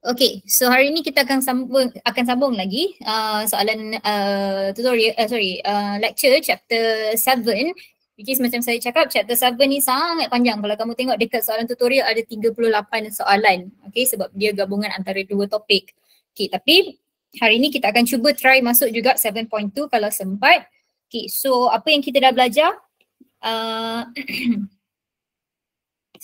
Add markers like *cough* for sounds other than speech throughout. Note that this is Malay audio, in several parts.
Okay, so hari ni kita akan sambung akan sambung lagi uh, soalan uh, tutorial uh, sorry uh, lecture chapter 7 which is macam saya cakap chapter 7 ni sangat panjang kalau kamu tengok dekat soalan tutorial ada 38 soalan okay sebab dia gabungan antara dua topik. Okay, tapi hari ni kita akan cuba try masuk juga 7.2 kalau sempat. Okay, so apa yang kita dah belajar? Uh, *coughs*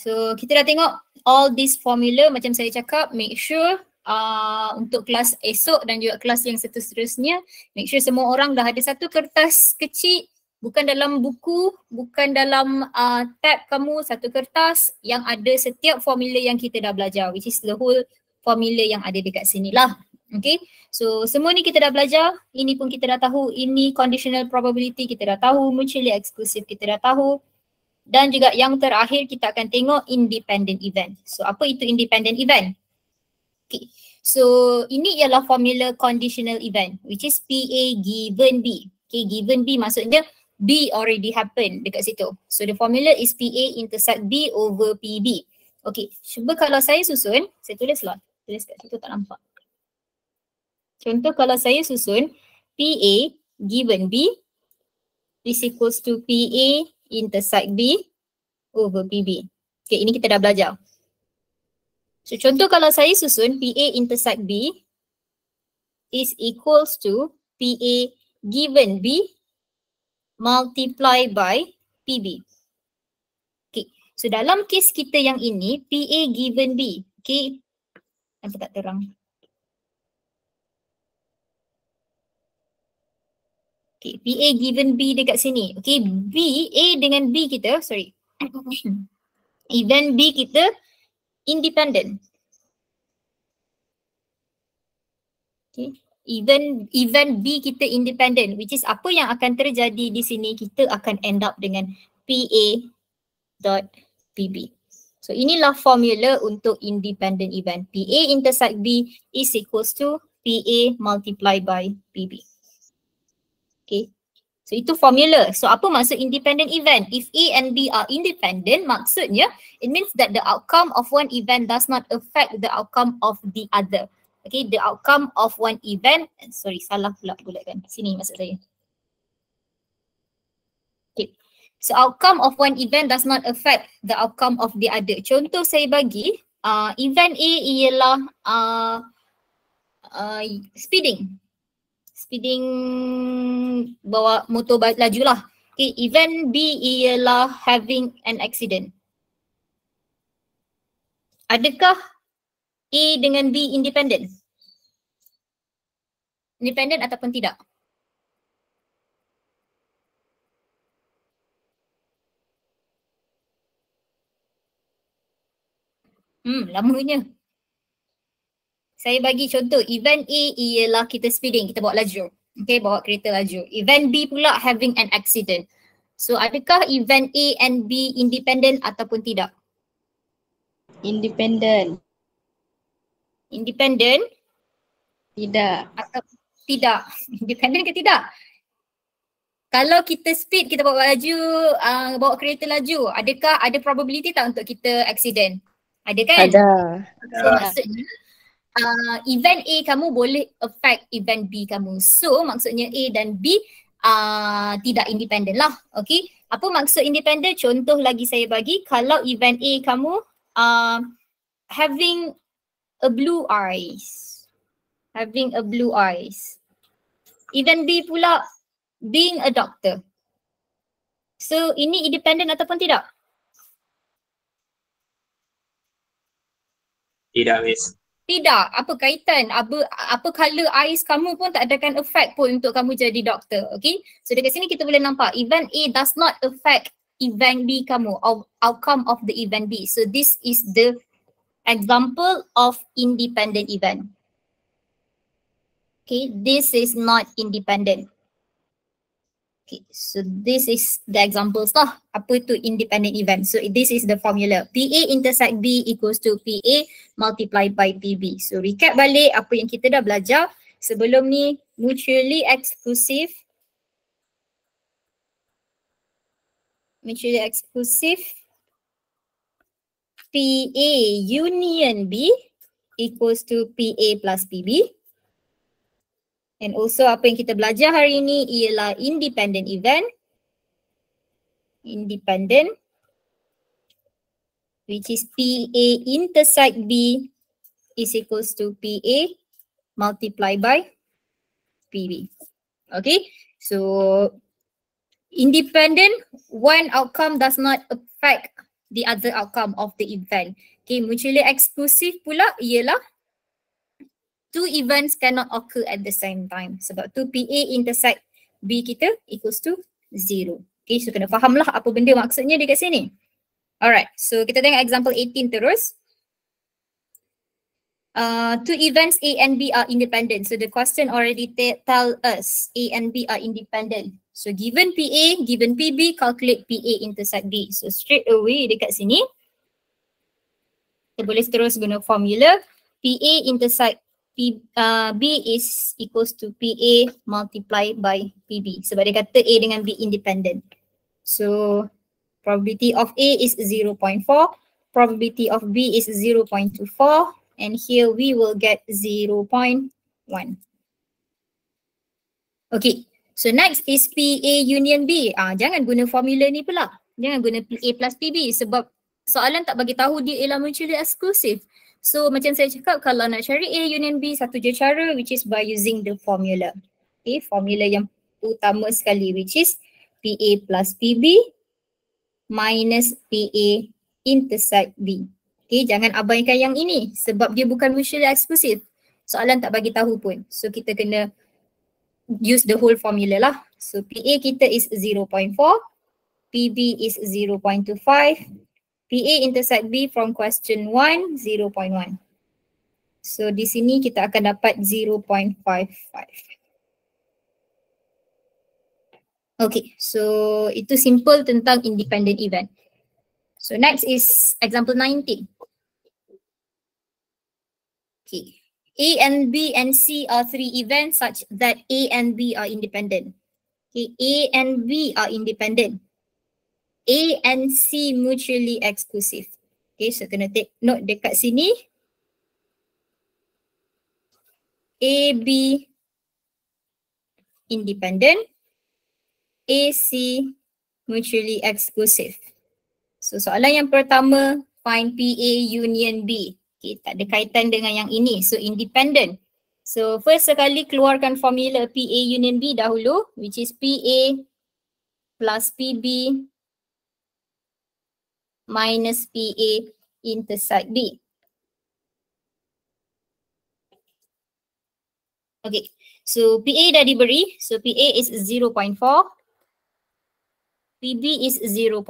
so kita dah tengok all this formula macam saya cakap make sure uh, untuk kelas esok dan juga kelas yang seterusnya make sure semua orang dah ada satu kertas kecil bukan dalam buku bukan dalam uh, tab kamu satu kertas yang ada setiap formula yang kita dah belajar which is the whole formula yang ada dekat sini lah. Okay? So semua ni kita dah belajar ini pun kita dah tahu ini conditional probability kita dah tahu mutually exclusive kita dah tahu dan juga yang terakhir kita akan tengok independent event. So apa itu independent event? Okay. So ini ialah formula conditional event which is PA given B. Okay, given B maksudnya B already happen dekat situ. So the formula is PA intersect B over PB. Okay, cuba kalau saya susun, saya tulis lah. Tulis kat situ tak nampak. Contoh kalau saya susun PA given B is equals to PA intersect B over PB. Okay, ini kita dah belajar. So contoh kalau saya susun PA intersect B is equals to PA given B multiply by PB. Okay, so dalam kes kita yang ini PA given B. Okay, nampak tak terang? Okay, PA given B dekat sini. Okay, B, A dengan B kita, sorry. *coughs* Event B kita independent. Okay, event, event B kita independent which is apa yang akan terjadi di sini kita akan end up dengan PA dot PB. So inilah formula untuk independent event. PA intersect B is equals to PA multiply by PB. Okay. So itu formula. So apa maksud independent event? If A and B are independent, maksudnya it means that the outcome of one event does not affect the outcome of the other. Okay, the outcome of one event, sorry salah pula bulatkan. Sini maksud saya. Okay. So outcome of one event does not affect the outcome of the other. Contoh saya bagi, uh, event A ialah uh, uh, speeding speeding bawa motor laju lah. Okay, event B ialah having an accident. Adakah A dengan B independent? Independent ataupun tidak? Hmm, lamanya saya bagi contoh event A ialah kita speeding, kita bawa laju. Okay, bawa kereta laju. Event B pula having an accident. So adakah event A and B independent ataupun tidak? Independent. Independent? Tidak. Atau tidak? *laughs* Independent ke tidak? Kalau kita speed, kita bawa laju, uh, bawa kereta laju, adakah ada probability tak untuk kita accident? Ada kan? Ada. So maksudnya uh, event A kamu boleh affect event B kamu. So maksudnya A dan B uh, tidak independent lah. Okay. Apa maksud independent? Contoh lagi saya bagi kalau event A kamu uh, having a blue eyes. Having a blue eyes. Event B pula being a doctor. So ini independent ataupun tidak? Tidak, Miss. Tidak, apa kaitan? Apa apa color eyes kamu pun tak adakan effect pun untuk kamu jadi doktor. Okay. So dekat sini kita boleh nampak event A does not affect event B kamu or outcome of the event B. So this is the example of independent event. Okay, this is not independent. Okay, so this is the examples lah. Apa itu independent event? So this is the formula. PA intersect B equals to PA multiplied by PB. So recap balik apa yang kita dah belajar sebelum ni mutually exclusive mutually exclusive PA union B equals to PA plus PB. And also apa yang kita belajar hari ini ialah independent event. Independent which is PA intersect B is equals to PA multiplied by PB. Okay, so independent, one outcome does not affect the other outcome of the event. Okay, mutually exclusive pula ialah two events cannot occur at the same time. Sebab tu PA intersect B kita equals to zero. Okay, so kena fahamlah apa benda maksudnya dekat sini. Alright, so kita tengok example 18 terus. Uh, two events A and B are independent. So the question already tell us A and B are independent. So given PA, given PB, calculate PA intersect B. So straight away dekat sini, kita boleh terus guna formula. PA intersect P, uh, B is equals to PA multiplied by PB. Sebab dia kata A dengan B independent. So Probability of A is 0.4. Probability of B is 0.24. And here we will get 0.1. Okay. So next is PA union B. Ah, jangan guna formula ni pula. Jangan guna PA plus PB sebab soalan tak bagi tahu dia ialah mutually exclusive. So macam saya cakap kalau nak cari A union B satu je cara which is by using the formula. Okay, formula yang utama sekali which is PA plus PB minus PA intersect B. Okay, jangan abaikan yang ini sebab dia bukan mutually exclusive. Soalan tak bagi tahu pun. So kita kena use the whole formula lah. So PA kita is 0.4, PB is 0.25, PA intersect B from question 1, 0.1. So di sini kita akan dapat 0.55. Okay, so itu simple tentang independent event. So next is example 19. Okay, A and B and C are three events such that A and B are independent. Okay, A and B are independent. A and C mutually exclusive. Okay, so kena take note dekat sini. A, B independent. AC mutually exclusive. So soalan yang pertama find PA union B. Okay, tak ada kaitan dengan yang ini. So independent. So first sekali keluarkan formula PA union B dahulu which is PA plus PB minus PA intersect B. Okay, so PA dah diberi. So PA is 0.4. PB is 0.2.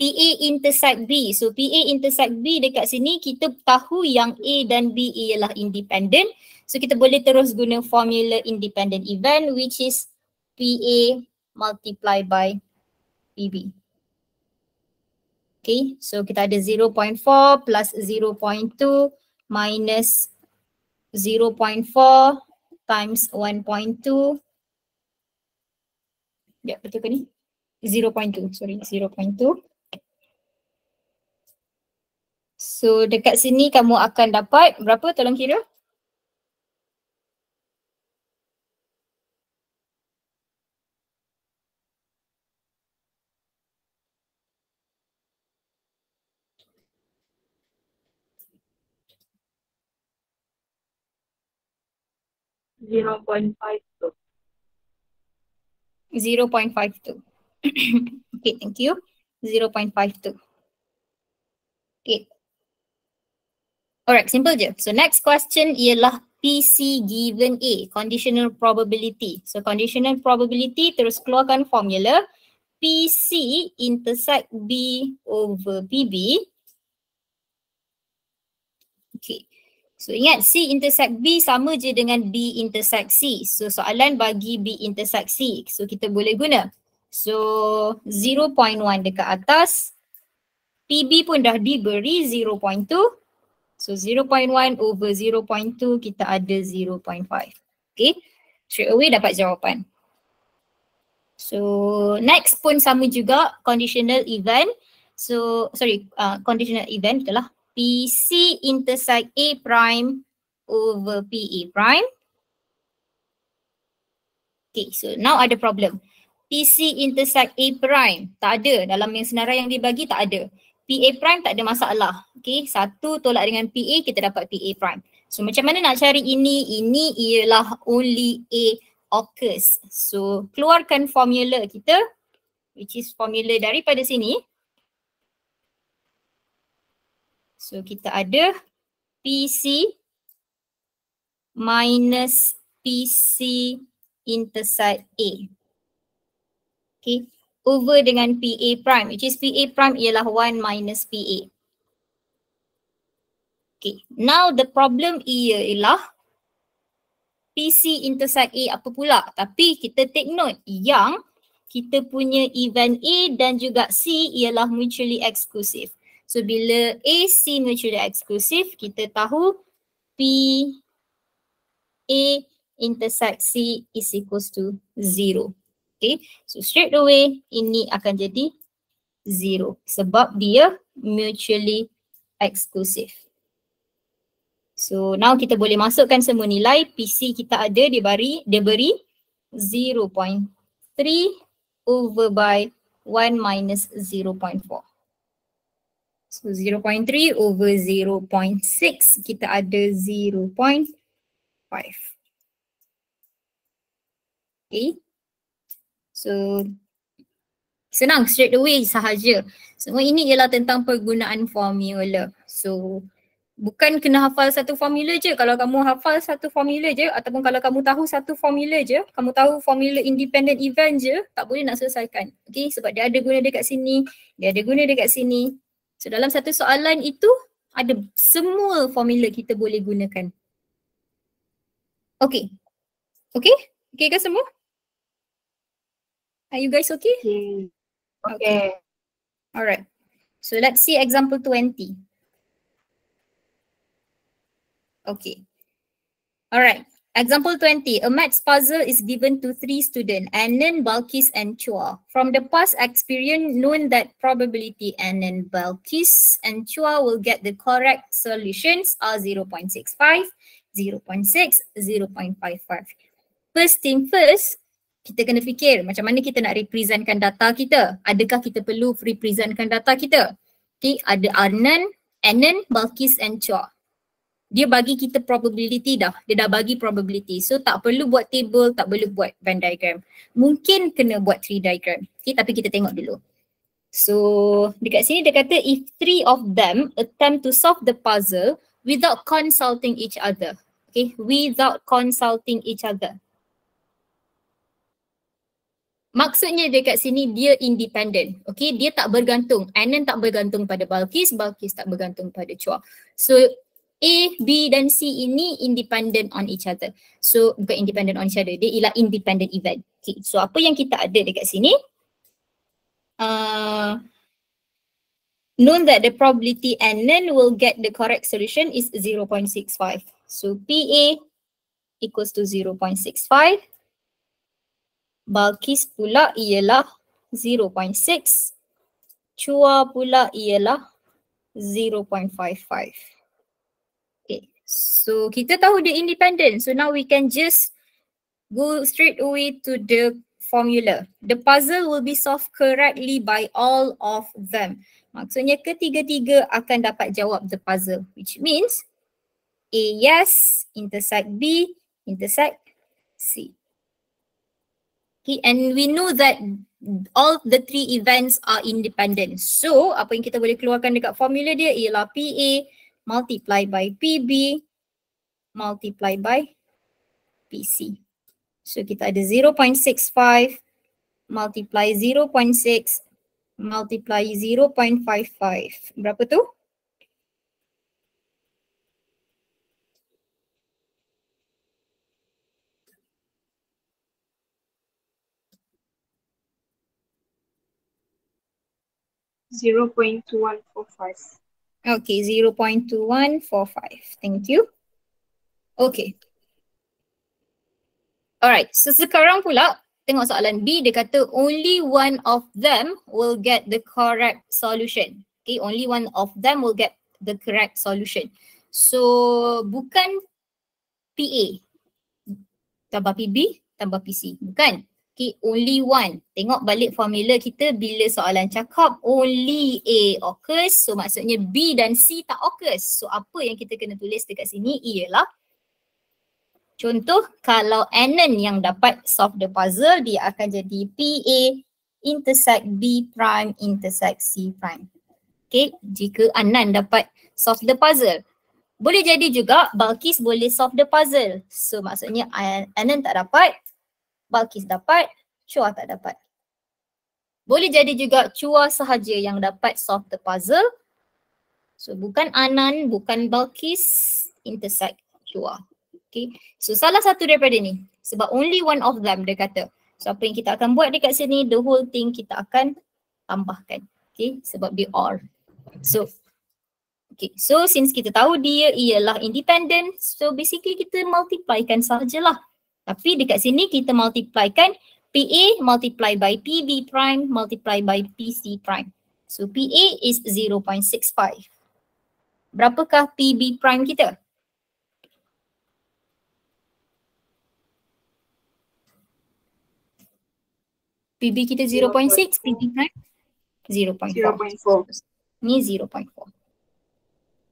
PA intersect B. So PA intersect B dekat sini kita tahu yang A dan B ialah independent. So kita boleh terus guna formula independent event which is PA multiply by PB. Okay, so kita ada 0.4 plus 0.2 minus 0.4 times 1.2 Ya, betul ke ni? 0.2, sorry, 0.2. So dekat sini kamu akan dapat berapa tolong kira? Zero point five two. 0.52. *coughs* okay, thank you. 0.52. Okay. Alright, simple je. So next question ialah PC given A, conditional probability. So conditional probability terus keluarkan formula PC intersect B over PB. Okay. So ingat C intersect B sama je dengan B intersect C. So soalan bagi B intersect C. So kita boleh guna. So 0.1 dekat atas. PB pun dah diberi 0.2. So 0.1 over 0.2 kita ada 0.5. Okay. Straight away dapat jawapan. So next pun sama juga conditional event. So sorry uh, conditional event itulah PC intersect A prime over PA prime. Okay, so now ada problem. PC intersect A prime. Tak ada. Dalam yang senarai yang dibagi tak ada. PA prime tak ada masalah. Okay, satu tolak dengan PA kita dapat PA prime. So macam mana nak cari ini? Ini ialah only A occurs. So keluarkan formula kita which is formula daripada sini. So kita ada PC minus PC intersect A. Okay. Over dengan PA prime which is PA prime ialah 1 minus PA. Okay. Now the problem ialah PC intersect A apa pula? Tapi kita take note yang kita punya event A dan juga C ialah mutually exclusive. So bila A, C mutually exclusive, kita tahu P, A intersect C is equals to zero. Okay, so straight away ini akan jadi zero sebab dia mutually exclusive. So now kita boleh masukkan semua nilai PC kita ada dia beri dia beri 0.3 over by 1 minus 0.4. So 0.3 over 0.6 kita ada 0.5. Okay. So senang straight away sahaja. Semua ini ialah tentang pergunaan formula. So bukan kena hafal satu formula je. Kalau kamu hafal satu formula je ataupun kalau kamu tahu satu formula je, kamu tahu formula independent event je, tak boleh nak selesaikan. Okay sebab dia ada guna dekat sini, dia ada guna dekat sini. So dalam satu soalan itu ada semua formula kita boleh gunakan. Okay. Okay? Okay ke semua? Are you guys okay? Okay. Okay. Alright. So let's see example 20. Okay. Alright. Example 20. A maths puzzle is given to three students, Annan, Balkis and Chua. From the past experience, known that probability Annan, Balkis and Chua will get the correct solutions are 0.65, 0.6, 0.55. First thing first, kita kena fikir macam mana kita nak representkan data kita. Adakah kita perlu representkan data kita? Okay, ada Anan, Anan, Balkis and Chua. Dia bagi kita probability dah. Dia dah bagi probability. So tak perlu buat table, tak perlu buat Venn diagram. Mungkin kena buat tree diagram. Okay, tapi kita tengok dulu. So dekat sini dia kata if three of them attempt to solve the puzzle without consulting each other. Okay, without consulting each other. Maksudnya dekat sini dia independent. Okay, dia tak bergantung. Anan tak bergantung pada Balkis, Balkis tak bergantung pada Chua. So A, B dan C ini independent on each other. So bukan independent on each other, dia ialah independent event. Okay, so apa yang kita ada dekat sini? Uh, known that the probability Anan will get the correct solution is 0.65. So PA equals to 0.65. Balkis pula ialah 0.6. Chua pula ialah 0.55. So kita tahu dia independent. So now we can just go straight away to the formula. The puzzle will be solved correctly by all of them. Maksudnya ketiga-tiga akan dapat jawab the puzzle which means A yes, intersect B, intersect C. Okay, and we know that all the three events are independent. So, apa yang kita boleh keluarkan dekat formula dia ialah PA multiply by PB multiply by PC. So, kita ada 0.65 multiply 0.6 multiply 0.55. Berapa tu? 0.2145. Okay, 0.2145. Thank you. Okay. Alright, so sekarang pula tengok soalan B dia kata only one of them will get the correct solution. Okay, only one of them will get the correct solution. So bukan PA tambah PB tambah PC. Bukan. Okay, only one. Tengok balik formula kita bila soalan cakap only A occurs. So maksudnya B dan C tak occurs. So apa yang kita kena tulis dekat sini ialah Contoh kalau Anon yang dapat solve the puzzle dia akan jadi PA intersect B prime intersect C prime. Okay, jika Anan dapat solve the puzzle. Boleh jadi juga Balkis boleh solve the puzzle. So maksudnya Anan tak dapat, Balkis dapat, Chua tak dapat. Boleh jadi juga Chua sahaja yang dapat solve the puzzle. So bukan Anan, bukan Balkis intersect Chua. Okay. So salah satu daripada ni. Sebab only one of them dia kata. So apa yang kita akan buat dekat sini, the whole thing kita akan tambahkan. Okay. Sebab dia or. So Okay, so since kita tahu dia ialah independent, so basically kita multiplykan sahajalah. Tapi dekat sini kita multiplykan PA multiply by PB prime multiply by PC prime. So PA is 0.65. Berapakah PB prime kita? PB kita 0.6, PB prime 0.4. 0.4. Ni 0.4.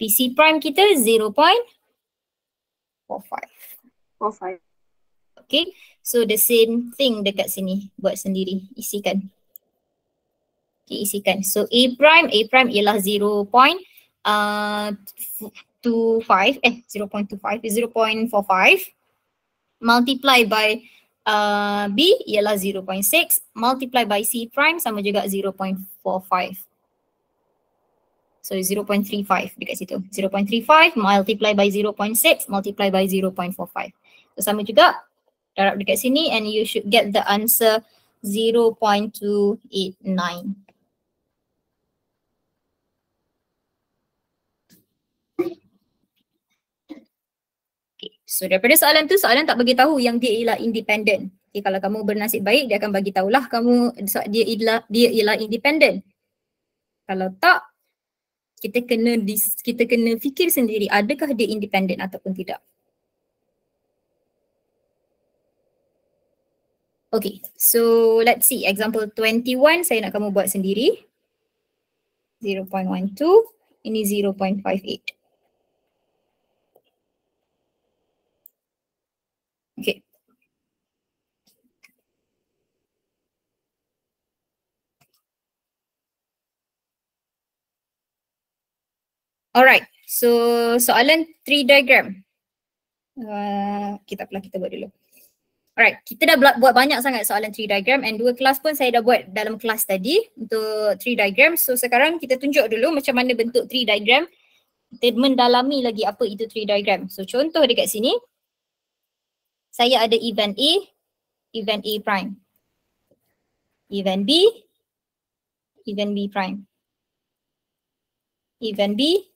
PC prime kita 0.45. 45. Okay, so the same thing dekat sini buat sendiri, isikan. Okay, isikan. So A prime, A prime ialah 0.25 uh, eh 0.25 0.45 multiply by uh, B ialah 0.6 multiply by C prime sama juga 0.45. So 0.35 dekat situ. 0.35 multiply by 0.6 multiply by 0.45. So sama juga darab dekat sini and you should get the answer 0.289. So daripada soalan tu soalan tak bagi tahu yang dia ialah independent. Okay, kalau kamu bernasib baik dia akan bagi tahulah kamu dia ialah dia ialah independent. Kalau tak kita kena dis, kita kena fikir sendiri adakah dia independent ataupun tidak. Okay, so let's see example 21 saya nak kamu buat sendiri. 0.12 ini 0.58. Okay. Alright, so soalan tree diagram. Uh, kita pula kita buat dulu. Alright, kita dah buat banyak sangat soalan tree diagram and dua kelas pun saya dah buat dalam kelas tadi untuk tree diagram. So sekarang kita tunjuk dulu macam mana bentuk tree diagram. Kita mendalami lagi apa itu tree diagram. So contoh dekat sini, saya ada event A, event A prime. Event B, event B prime. Event B,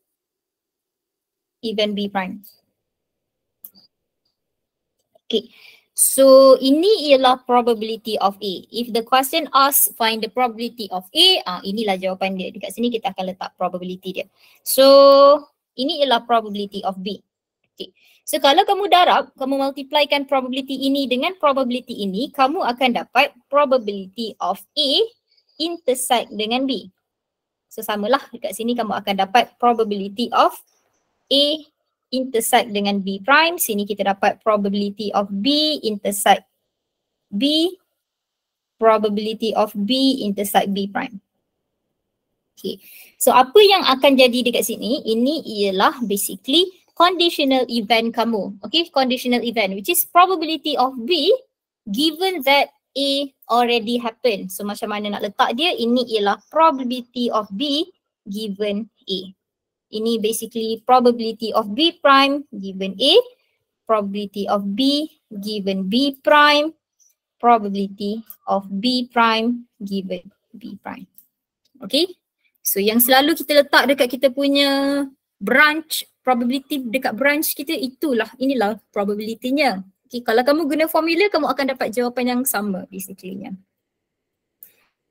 event B prime. Okay, so ini ialah probability of A. If the question asks find the probability of A, ah inilah jawapan dia. Dekat sini kita akan letak probability dia. So ini ialah probability of B. Okay. So kalau kamu darab, kamu multiplykan probability ini dengan probability ini, kamu akan dapat probability of A intersect dengan B. So samalah dekat sini kamu akan dapat probability of A intersect dengan B prime. Sini kita dapat probability of B intersect B. Probability of B intersect B prime. Okay. So apa yang akan jadi dekat sini? Ini ialah basically conditional event kamu. Okay, conditional event which is probability of B given that A already happened. So macam mana nak letak dia? Ini ialah probability of B given A. Ini basically probability of B prime given A, probability of B given B prime, probability of B prime given B prime. Okay, so yang selalu kita letak dekat kita punya branch probability dekat branch kita itulah inilah probability-nya. Okay, kalau kamu guna formula kamu akan dapat jawapan yang sama basically-nya.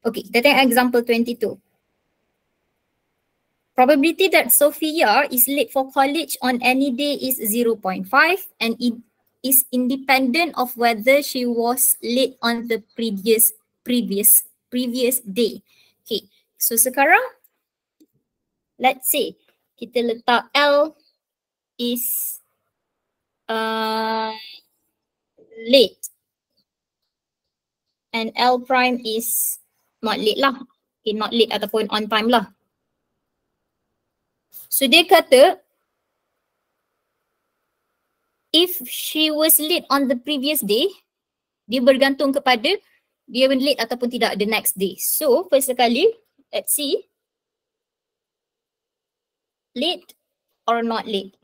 Okay, kita tengok example 22. Probability that Sophia is late for college on any day is 0.5 and it is independent of whether she was late on the previous previous previous day. Okay, so sekarang let's say kita letak L is uh, late and L prime is not late lah. Okay, not late ataupun on time lah. So dia kata if she was late on the previous day, dia bergantung kepada dia late ataupun tidak the next day. So first sekali, let's see. Late or not late.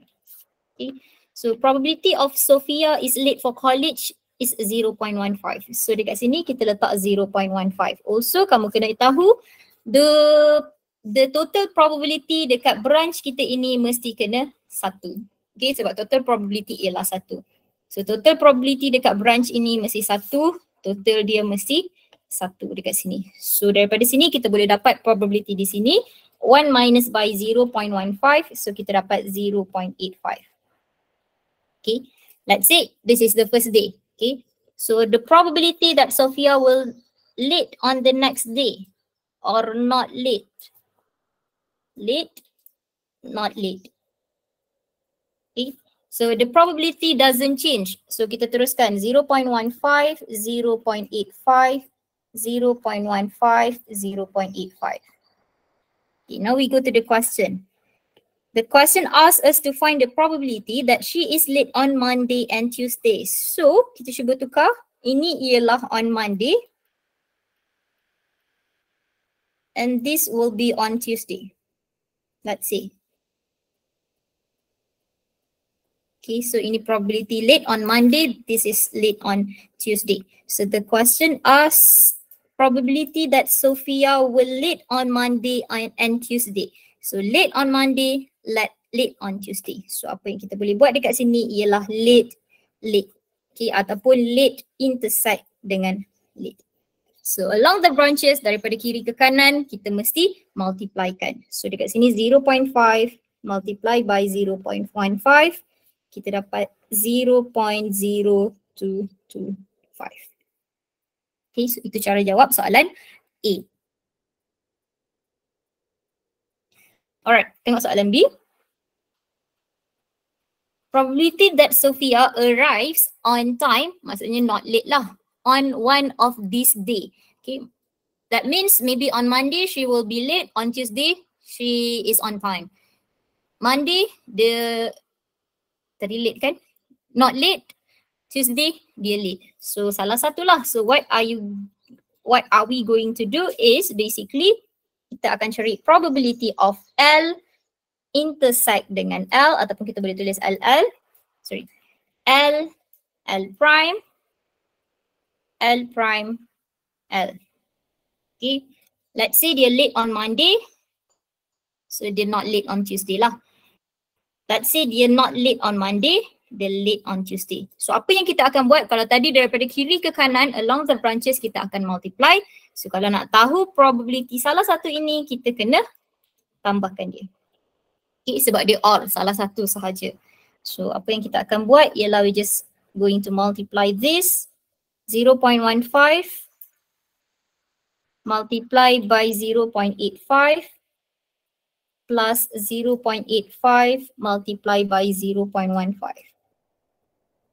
Okay. So probability of Sophia is late for college is 0.15. So dekat sini kita letak 0.15. Also kamu kena tahu the the total probability dekat branch kita ini mesti kena satu. Okay, sebab total probability ialah satu. So total probability dekat branch ini mesti satu, total dia mesti satu dekat sini. So daripada sini kita boleh dapat probability di sini. 1 minus by 0.15, so kita dapat 0.85. Okay, let's say this is the first day. Okay, so the probability that Sophia will late on the next day or not late late, not late. Okay. So the probability doesn't change. So kita teruskan 0.15, 0.85, 0.15, 0.85. Okay, now we go to the question. The question asks us to find the probability that she is late on Monday and Tuesday. So kita cuba tukar. Ini ialah on Monday. And this will be on Tuesday. Let's see. Okay, so any probability late on Monday, this is late on Tuesday. So the question asks probability that Sophia will late on Monday and Tuesday. So late on Monday, let late on Tuesday. So apa yang kita boleh buat dekat sini ialah late, late. Okay, ataupun late intersect dengan late. So along the branches daripada kiri ke kanan kita mesti multiplykan. So dekat sini 0.5 multiply by 0.15 kita dapat 0.0225. Okay so itu cara jawab soalan A. Alright tengok soalan B. Probability that Sophia arrives on time maksudnya not late lah on one of these day. Okay. That means maybe on Monday she will be late. On Tuesday she is on time. Monday the tadi late kan? Not late. Tuesday dia late. So salah satu lah. So what are you what are we going to do is basically kita akan cari probability of L intersect dengan L ataupun kita boleh tulis LL. Sorry. L L prime L prime L. Okay. Let's say dia late on Monday. So dia not late on Tuesday lah. Let's say dia not late on Monday. Dia late on Tuesday. So apa yang kita akan buat kalau tadi daripada kiri ke kanan along the branches kita akan multiply. So kalau nak tahu probability salah satu ini kita kena tambahkan dia. Okay sebab dia or salah satu sahaja. So apa yang kita akan buat ialah we just going to multiply this 0.15 multiplied by 0.85 plus 0.85 multiplied by 0.15.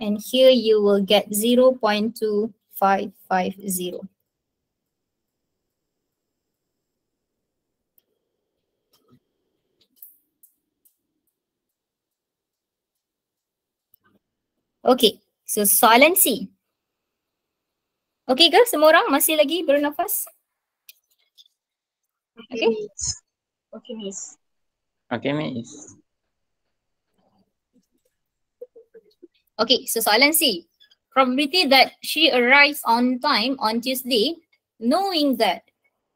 And here you will get 0.2550. Okay, so soalan C. Okay ke semua orang masih lagi bernafas? Okay. Okay, Miss. Okay, Miss. Okay, so soalan C. Probability that she arrives on time on Tuesday, knowing that.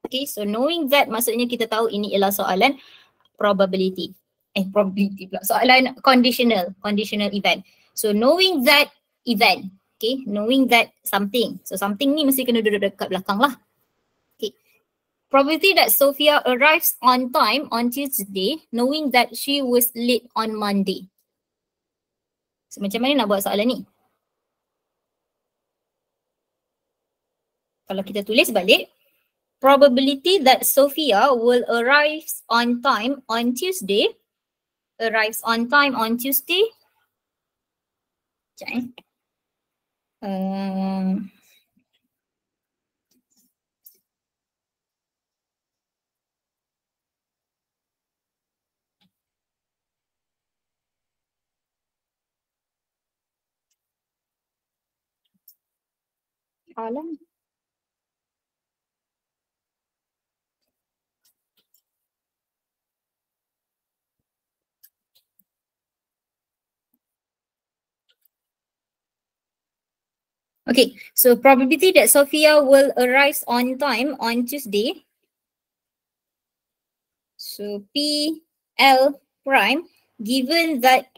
Okay, so knowing that maksudnya kita tahu ini ialah soalan probability. Eh, probability pula. Soalan conditional, conditional event. So knowing that event, Okay, knowing that something. So something ni mesti kena duduk dekat belakang lah. Okay. probability that Sophia arrives on time on Tuesday knowing that she was late on Monday. So macam mana nak buat soalan ni? Kalau kita tulis balik, probability that Sophia will arrive on time on Tuesday, arrives on time on Tuesday. Sekejap eh. à, Okay, so probability that Sophia will arrive on time on Tuesday. So P L prime, given that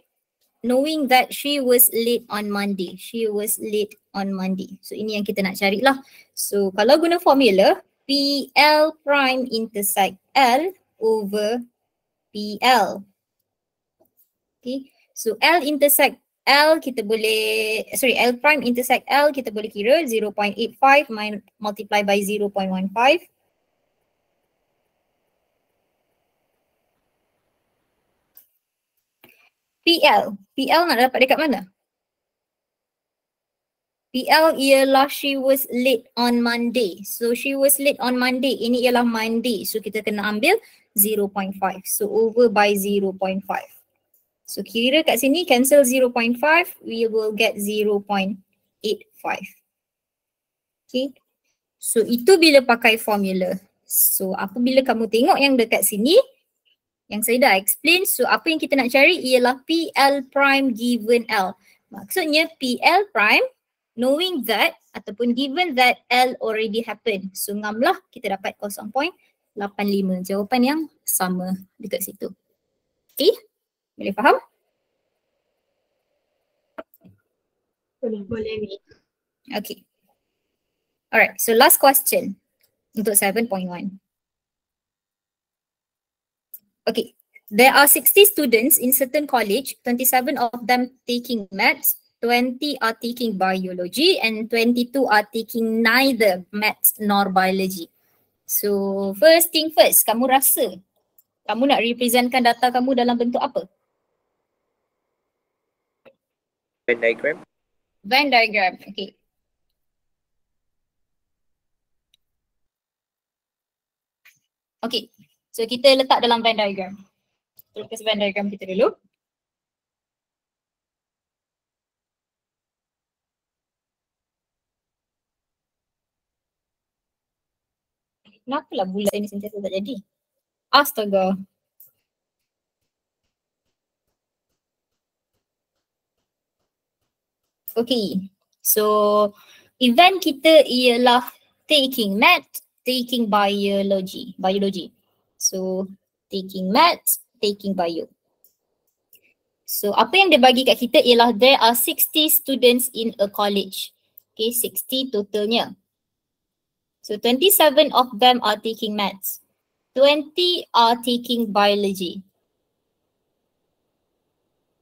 knowing that she was late on Monday. She was late on Monday. So ini yang kita nak cari lah. So kalau guna formula, P L prime intersect L over P L. Okay, so L intersect L kita boleh, sorry L prime intersect L kita boleh kira 0.85 multiply by 0.15. PL, PL nak dapat dekat mana? PL ialah she was late on Monday. So she was late on Monday. Ini ialah Monday. So kita kena ambil 0.5. So over by 0.5. So kira kat sini cancel 0.5, we will get 0.85. Okay. So itu bila pakai formula. So apabila kamu tengok yang dekat sini, yang saya dah explain, so apa yang kita nak cari ialah PL prime given L. Maksudnya PL prime knowing that ataupun given that L already happened. So ngamlah kita dapat 0.85. Jawapan yang sama dekat situ. Okay. Boleh faham? Boleh. Boleh ni. Okay. Alright, so last question untuk 7.1. Okay, there are 60 students in certain college, 27 of them taking maths, 20 are taking biology and 22 are taking neither maths nor biology. So first thing first, kamu rasa kamu nak representkan data kamu dalam bentuk apa? Venn diagram. Venn diagram. Okay. Okay. So kita letak dalam Venn diagram. Lukis Venn diagram kita dulu. Kenapa lah bulat ini sentiasa tak jadi? Astaga. Okay, so event kita ialah taking math, taking biology, biology. So taking math, taking bio. So apa yang dia bagi kat kita ialah there are 60 students in a college. Okay, 60 totalnya. So 27 of them are taking maths. 20 are taking biology.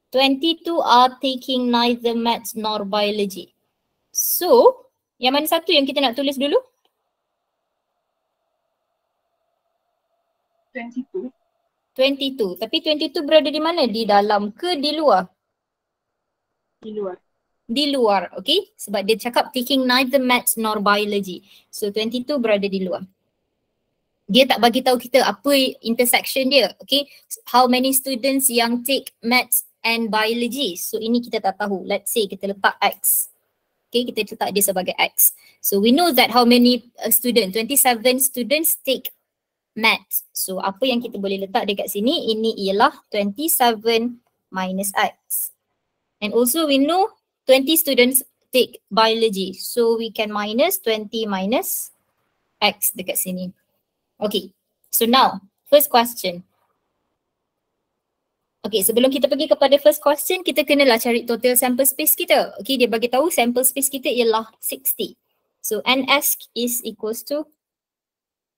22 are taking neither maths nor biology. So, yang mana satu yang kita nak tulis dulu? 22. 22. Tapi 22 berada di mana? Di dalam ke di luar? Di luar. Di luar, okay? Sebab dia cakap taking neither maths nor biology. So 22 berada di luar. Dia tak bagi tahu kita apa intersection dia, okay? How many students yang take maths and biology. So ini kita tak tahu. Let's say kita letak X. Okay, kita letak dia sebagai X. So we know that how many uh, student, 27 students take maths. So apa yang kita boleh letak dekat sini, ini ialah 27 minus X. And also we know 20 students take biology. So we can minus 20 minus X dekat sini. Okay, so now first question. Okay, sebelum kita pergi kepada first question, kita kenalah cari total sample space kita. Okay, dia bagi tahu sample space kita ialah 60. So NS is equals to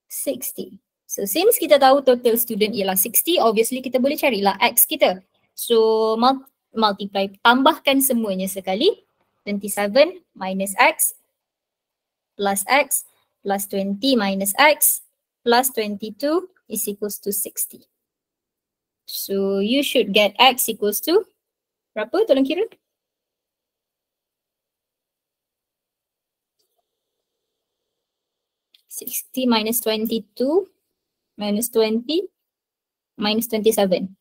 60. So since kita tahu total student ialah 60, obviously kita boleh carilah X kita. So mul- multiply, tambahkan semuanya sekali. 27 minus X plus X plus 20 minus X plus 22 is equals to 60. So you should get X equals to berapa? Tolong kira. Sixty minus twenty-two minus twenty minus twenty-seven.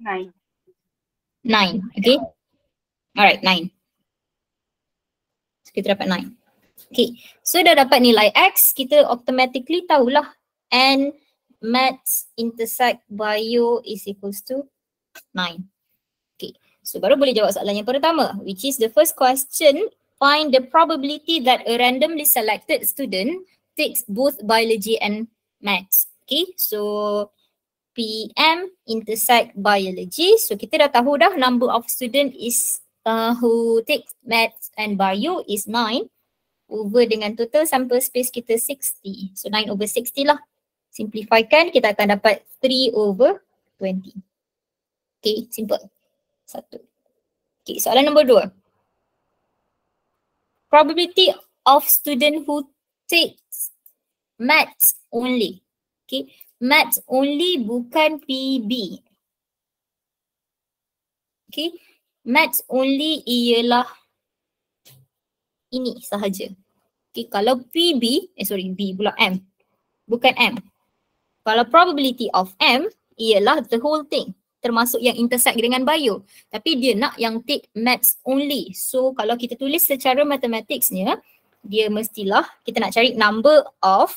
Nine. Nine, okay? Alright, nine. So kita dapat nine. Okay, so dah dapat nilai X, kita automatically tahulah N maths intersect bio is equals to nine. Okay, so baru boleh jawab soalan yang pertama, which is the first question, find the probability that a randomly selected student takes both biology and maths. Okay, so PM intersect biology. So kita dah tahu dah number of student is uh, who take maths and bio is 9 over dengan total sample space kita 60. So 9 over 60 lah. Simplifikan kita akan dapat 3 over 20. Okay, simple. Satu. Okay, soalan nombor dua. Probability of student who takes maths only. Okay, maths only bukan PB. Okay, maths only ialah ini sahaja. Okay, kalau PB, eh sorry B pula M. Bukan M. Kalau probability of M ialah the whole thing. Termasuk yang intersect dengan bio. Tapi dia nak yang take maths only. So kalau kita tulis secara mathematicsnya, dia mestilah kita nak cari number of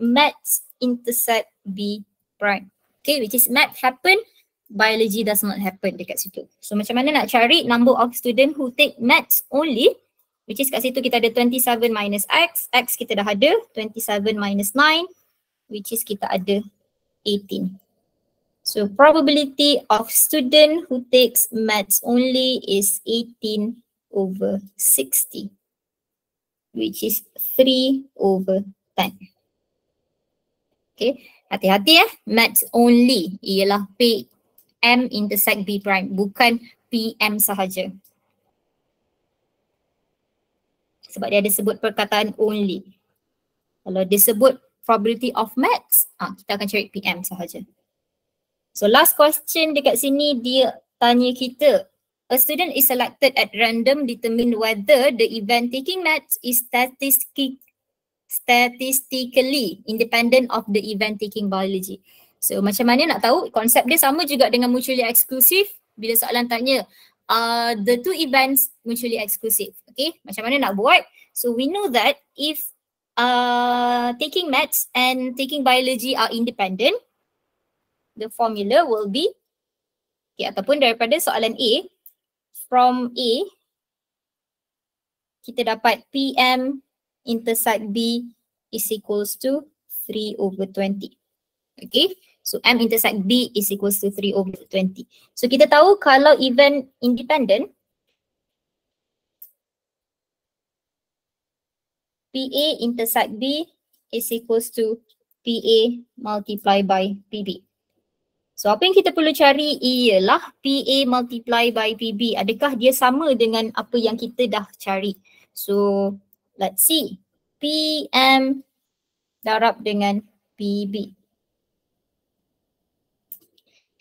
maths intersect B prime. Okay, which is math happen, biology does not happen dekat situ. So macam mana nak cari number of student who take maths only, which is kat situ kita ada 27 minus X, X kita dah ada, 27 minus 9, which is kita ada 18. So probability of student who takes maths only is 18 over 60, which is 3 over 10. Okay, hati-hati eh. Maths only ialah P M intersect B prime, bukan PM sahaja. Sebab dia ada sebut perkataan only. Kalau dia sebut probability of maths, ah, kita akan cari PM sahaja. So last question dekat sini dia tanya kita, a student is selected at random determine whether the event taking maths is statistic statistically independent of the event taking biology. So macam mana nak tahu konsep dia sama juga dengan mutually exclusive bila soalan tanya uh, the two events mutually exclusive. Okay, macam mana nak buat? So we know that if uh, taking maths and taking biology are independent, the formula will be okay, ataupun daripada soalan A, from A, kita dapat PM intersect B is equals to 3 over 20. Okay, so M intersect B is equals to 3 over 20. So kita tahu kalau event independent, PA intersect B is equals to PA multiply by PB. So apa yang kita perlu cari ialah PA multiply by PB. Adakah dia sama dengan apa yang kita dah cari? So let's see. PM darab dengan PB.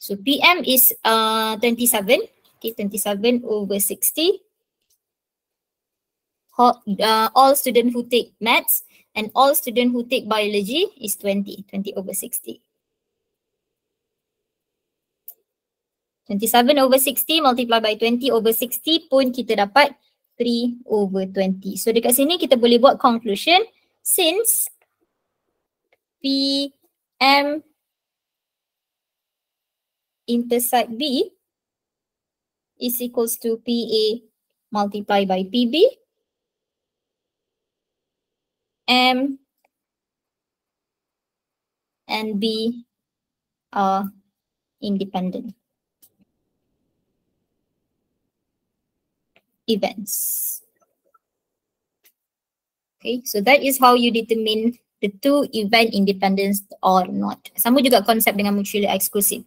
So PM is uh, 27. Okay, 27 over 60. All, uh, all student who take maths and all student who take biology is 20. 20 over 60. 27 over 60 multiply by 20 over 60 pun kita dapat 3 over 20. So dekat sini kita boleh buat conclusion since PM intersect B is equals to PA multiply by PB. M and B are independent events. Okay, so that is how you determine the two event independence or not. Sama juga konsep dengan mutually exclusive.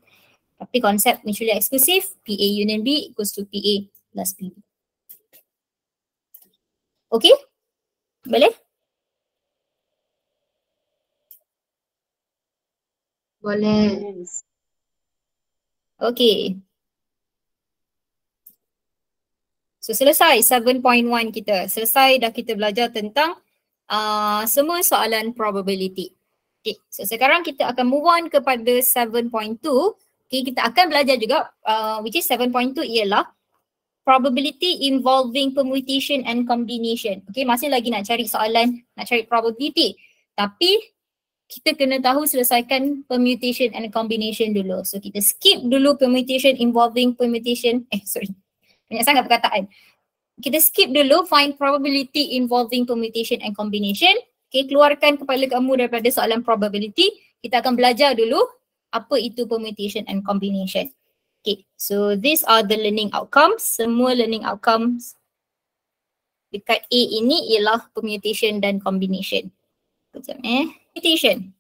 Tapi konsep mutually exclusive, PA union B equals to PA plus PB. Okay? Boleh? Boleh. Okay. So selesai 7.1 kita. Selesai dah kita belajar tentang uh, semua soalan probability. Okay, so sekarang kita akan move on kepada 7.2. Okay, kita akan belajar juga uh, which is 7.2 ialah probability involving permutation and combination. Okay, masih lagi nak cari soalan, nak cari probability. Tapi kita kena tahu selesaikan permutation and combination dulu. So kita skip dulu permutation involving permutation. Eh sorry, banyak sangat perkataan kita skip dulu find probability involving permutation and combination. Okay, keluarkan kepala kamu daripada soalan probability. Kita akan belajar dulu apa itu permutation and combination. Okay, so these are the learning outcomes. Semua learning outcomes dekat A ini ialah permutation dan combination. Sekejap eh. Permutation.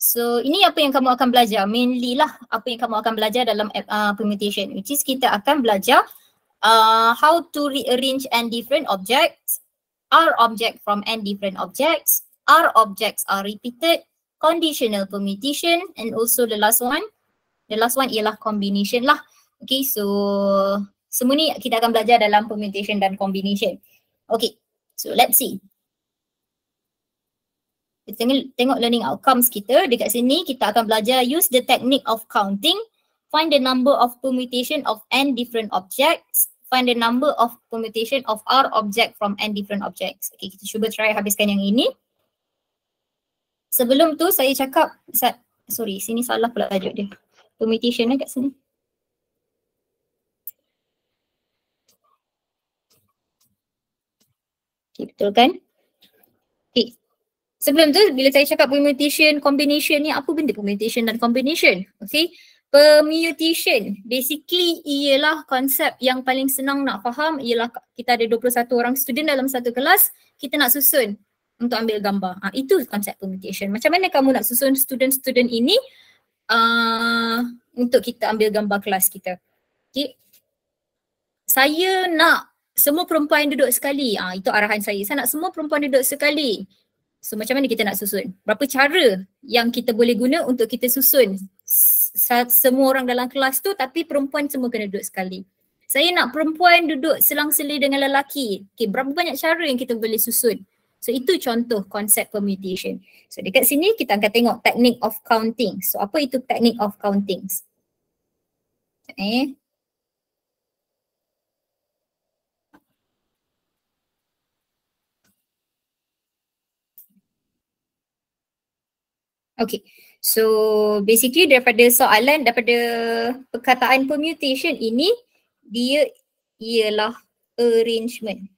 So ini apa yang kamu akan belajar. Mainly lah apa yang kamu akan belajar dalam uh, permutation. Which is kita akan belajar uh, how to rearrange n different objects, r object from n different objects, r objects are repeated, conditional permutation and also the last one, the last one ialah combination lah. Okay, so semua ni kita akan belajar dalam permutation dan combination. Okay, so let's see. Tengok, tengok learning outcomes kita. Dekat sini kita akan belajar use the technique of counting find the number of permutation of n different objects, find the number of permutation of r object from n different objects. Okay, kita cuba try habiskan yang ini. Sebelum tu saya cakap, sorry sini salah pula tajuk dia. Permutation kat sini. Okay, betul kan? Okay. Sebelum tu bila saya cakap permutation, combination ni apa benda permutation dan combination? Okay. Permutation basically ialah konsep yang paling senang nak faham ialah kita ada 21 orang student dalam satu kelas, kita nak susun untuk ambil gambar. Ha, itu konsep permutation. Macam mana kamu nak susun student-student ini uh, untuk kita ambil gambar kelas kita. Okay. Saya nak semua perempuan duduk sekali. Ah ha, itu arahan saya. Saya nak semua perempuan duduk sekali. So macam mana kita nak susun? Berapa cara yang kita boleh guna untuk kita susun semua orang dalam kelas tu tapi perempuan semua kena duduk sekali. Saya nak perempuan duduk selang-seli dengan lelaki. Okay, berapa banyak cara yang kita boleh susun? So itu contoh konsep permutation. So dekat sini kita akan tengok technique of counting. So apa itu technique of counting? Eh, Okay, so basically daripada soalan, daripada perkataan permutation ini, dia ialah arrangement.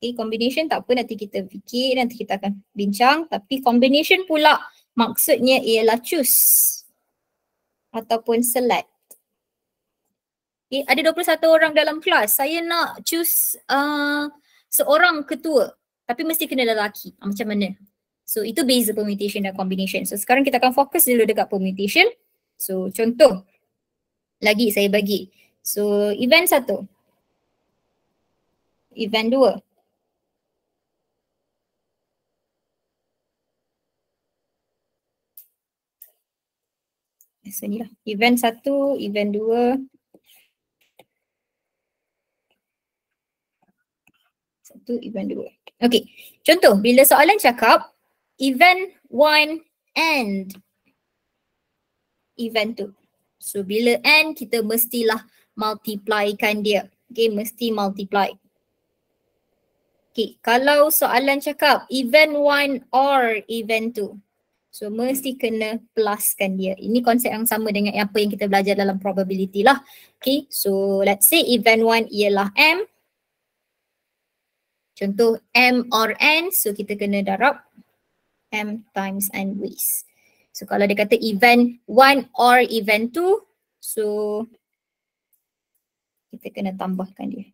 Okay, combination tak apa nanti kita fikir, nanti kita akan bincang. Tapi combination pula maksudnya ialah choose ataupun select. Okay, ada 21 orang dalam kelas. Saya nak choose uh, seorang ketua tapi mesti kena lelaki. Ha, macam mana? So itu beza permutation dan combination. So sekarang kita akan fokus dulu dekat permutation. So contoh lagi saya bagi. So event satu. Event dua. So ni lah. Event satu, event dua, satu, event dua. Okay, contoh bila soalan cakap event one and event two. So bila and kita mestilah multiplykan dia. Okay, mesti multiply. Okay, kalau soalan cakap event one or event two. So mesti kena pluskan dia. Ini konsep yang sama dengan apa yang kita belajar dalam probability lah. Okay, so let's say event one ialah M Contoh M or N, so kita kena darab M times N ways. So kalau dia kata event 1 or event 2, so kita kena tambahkan dia.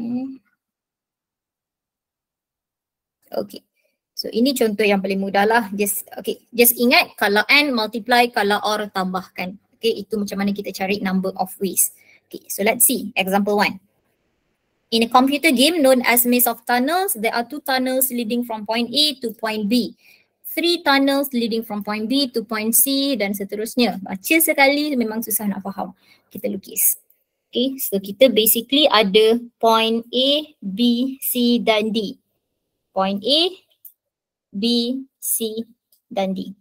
Hmm. Okay. So ini contoh yang paling mudah lah. Just okay. Just ingat kalau N multiply, kalau OR tambahkan. Okay. Itu macam mana kita cari number of ways. Okay. So let's see. Example one. In a computer game known as Maze of Tunnels, there are two tunnels leading from point A to point B. Three tunnels leading from point B to point C dan seterusnya. Baca sekali memang susah nak faham. Kita lukis. Okay, so kita basically ada point A, B, C dan D. Point A, B, C dan D.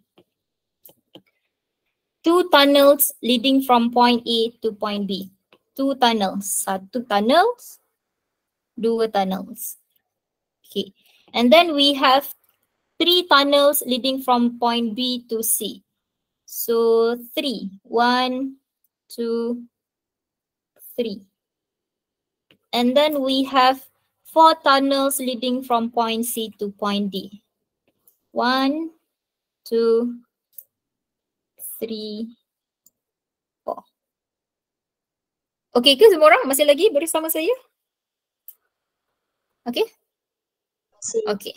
Two tunnels leading from point A to point B. Two tunnels. Satu tunnels, dua tunnels. Okay. And then we have three tunnels leading from point B to C. So three, one, two, three. And then we have four tunnels leading from point C to point D. One, two, three, four. Okay ke semua orang? Masih lagi bersama saya? Okay? Okay.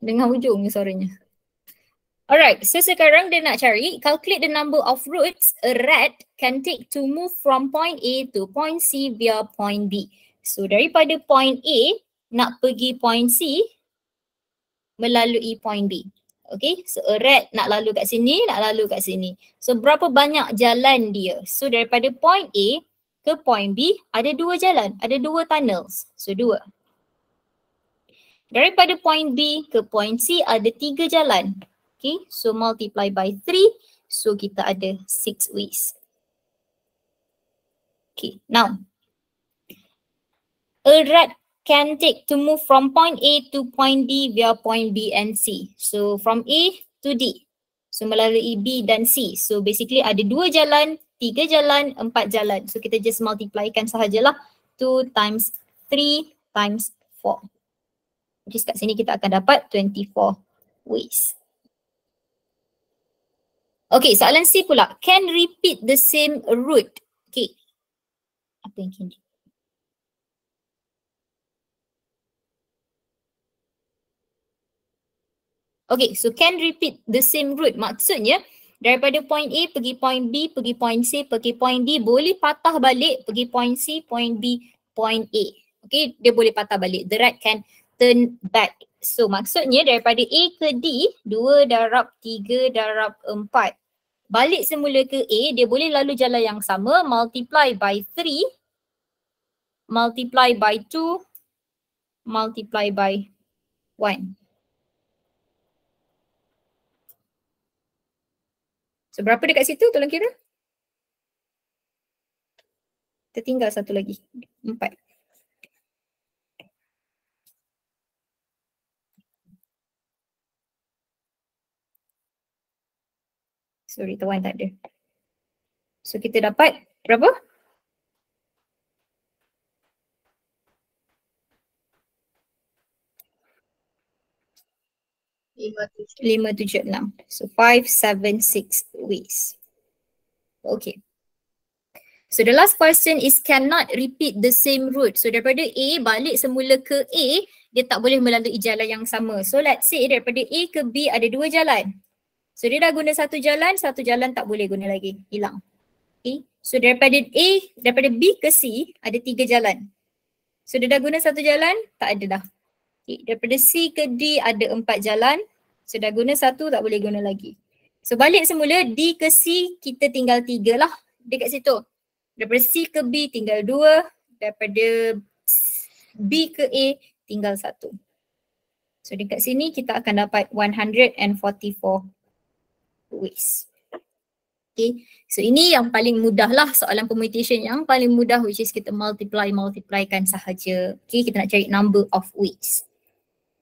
Dengar hujung ni suaranya. Alright, so sekarang dia nak cari calculate the number of routes a rat can take to move from point A to point C via point B. So daripada point A nak pergi point C melalui point B. Okay, so a rat nak lalu kat sini, nak lalu kat sini. So berapa banyak jalan dia? So daripada point A ke point B ada dua jalan, ada dua tunnels. So dua daripada point B ke point C ada tiga jalan. Okay, so multiply by three. So kita ada six ways. Okay, now. A rat can take to move from point A to point D via point B and C. So from A to D. So melalui B dan C. So basically ada dua jalan, tiga jalan, empat jalan. So kita just multiplykan sahajalah. 2 times 3 times 4. Jadi kat sini kita akan dapat 24 ways. Okay, soalan C pula. Can repeat the same root? Okay. Apa yang can Okay, so can repeat the same route. Maksudnya, daripada point A pergi point B, pergi point C, pergi point D, boleh patah balik pergi point C, point B, point A. Okay, dia boleh patah balik. The rat can turn back. So maksudnya daripada A ke D, 2 darab 3 darab 4. Balik semula ke A, dia boleh lalu jalan yang sama, multiply by 3, multiply by 2, multiply by 1. So berapa dekat situ tolong kira? Tertinggal satu lagi, empat. Sorry, tuan tak ada. So kita dapat berapa? Lima tujuh enam. So five, seven, six ways. Okay. So the last question is cannot repeat the same route. So daripada A balik semula ke A, dia tak boleh melalui jalan yang sama. So let's say daripada A ke B ada dua jalan. So dia dah guna satu jalan, satu jalan tak boleh guna lagi, hilang. Okay. So daripada A, daripada B ke C ada tiga jalan. So dia dah guna satu jalan, tak ada dah. Okay. Daripada C ke D ada empat jalan. So dah guna satu, tak boleh guna lagi. So balik semula D ke C kita tinggal tiga lah dekat situ. Daripada C ke B tinggal dua. Daripada B ke A tinggal satu. So dekat sini kita akan dapat 144 ways. Okay, so ini yang paling mudah lah soalan permutation yang paling mudah which is kita multiply, multiplykan sahaja. Okay, kita nak cari number of ways.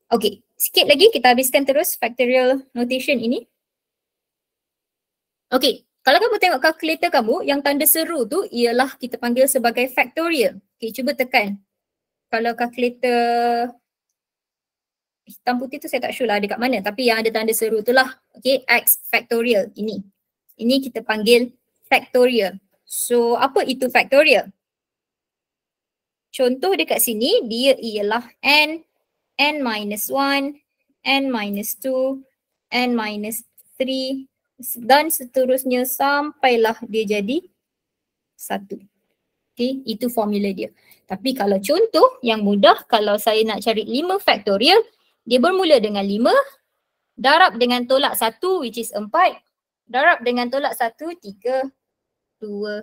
Okay, sikit lagi kita habiskan terus factorial notation ini. Okay, kalau kamu tengok kalkulator kamu yang tanda seru tu ialah kita panggil sebagai factorial. Okay, cuba tekan. Kalau kalkulator hitam putih tu saya tak sure lah dekat mana tapi yang ada tanda seru tu lah. Okay, x factorial ini. Ini kita panggil factorial. So apa itu factorial? Contoh dekat sini dia ialah n, n minus 1, n minus 2, n minus 3 dan seterusnya sampailah dia jadi satu. Okay, itu formula dia. Tapi kalau contoh yang mudah, kalau saya nak cari 5 factorial, dia bermula dengan 5, darab dengan tolak 1 which is 4, darab dengan tolak 1, 3, 2, 1.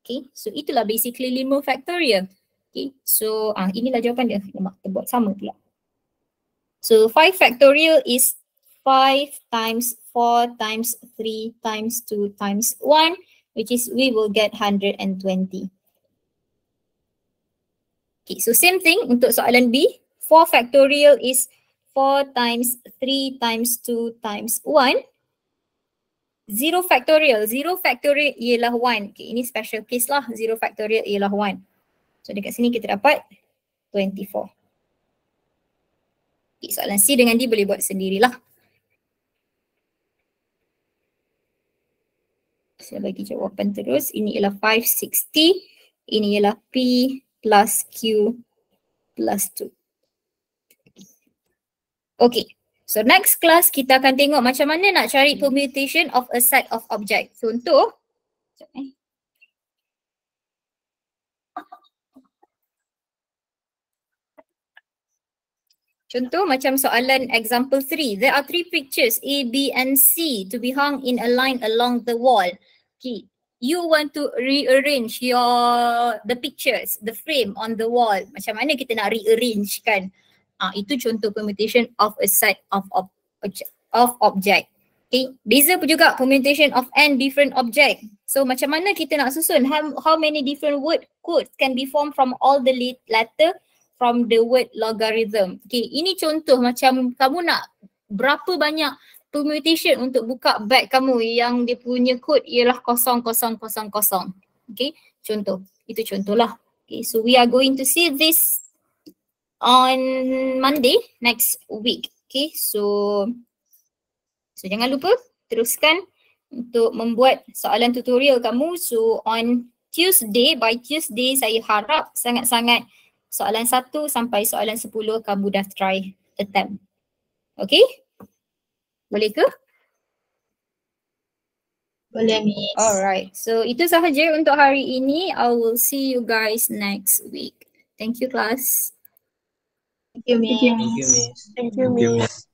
Okay, so itulah basically 5 factorial. Okay, so ah, inilah jawapan dia. Lemak kita buat sama pula. So 5 factorial is 5 times 4 times 3 times 2 times 1 which is we will get 120. Okay, so same thing untuk soalan B. 4 factorial is 4 times 3 times 2 times 1. 0 factorial, 0 factorial ialah 1. Okay, ini special case lah. 0 factorial ialah 1. So dekat sini kita dapat 24. Okay, soalan C dengan D boleh buat sendirilah. Saya bagi jawapan terus. Ini ialah 560. Ini ialah P plus Q plus 2. Okay. So next class kita akan tengok macam mana nak cari permutation of a set of object. Contoh. Contoh macam soalan example 3. There are three pictures A, B and C to be hung in a line along the wall. Okay. You want to rearrange your the pictures, the frame on the wall. Macam mana kita nak rearrange kan? Ah, itu contoh permutation of a set of of, of object. Okay. Beza pun juga permutation of n different object. So macam mana kita nak susun how, how many different word codes can be formed from all the letter from the word logarithm. Okay, ini contoh macam kamu nak berapa banyak permutation untuk buka bag kamu yang dia punya code ialah kosong kosong kosong kosong. Okay, contoh. Itu contohlah. Okay, so we are going to see this on Monday next week. Okay, so so jangan lupa teruskan untuk membuat soalan tutorial kamu. So on Tuesday, by Tuesday saya harap sangat-sangat soalan satu sampai soalan sepuluh kamu dah try attempt. Okay? Boleh ke? Boleh Miss. Alright. So itu sahaja untuk hari ini. I will see you guys next week. Thank you class. Thank you Miss. Thank you, Miss. Thank you Miss.